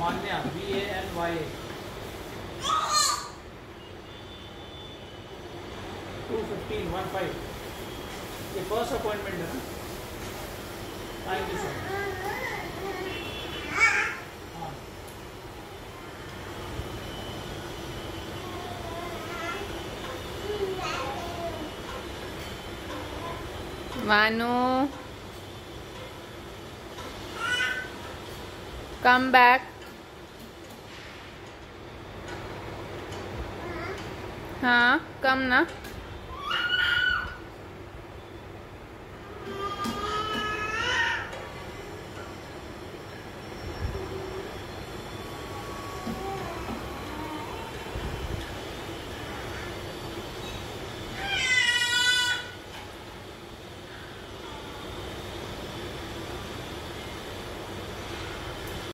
Vanya V A N Y A two fifteen one five ये first appointment है ना? Thank you sir हाँ. Come back. हाँ कम ना